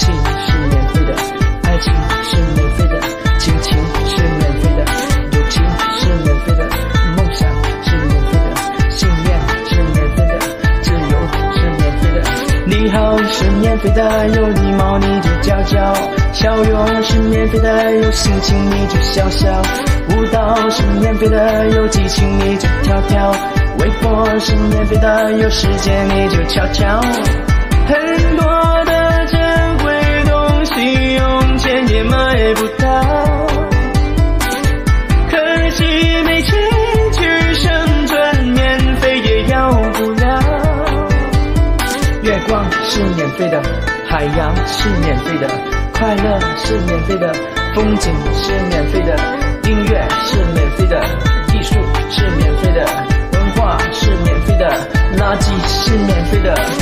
情，是免费的，爱情是免费的，亲情是免费的，友情是免费的，梦想是免费的，信念是免费的，自由是免费的。你好是免费的，有礼貌你就娇娇，笑容是免费的，有心情你就笑笑，舞蹈是免费的，有激情你就跳跳，微博是免费的，有时间你就瞧瞧。很多月光是免费的，海洋是免费的，快乐是免费的，风景是免费的，音乐是免费的，艺术是免费的，文化是免费的，垃圾是免费的。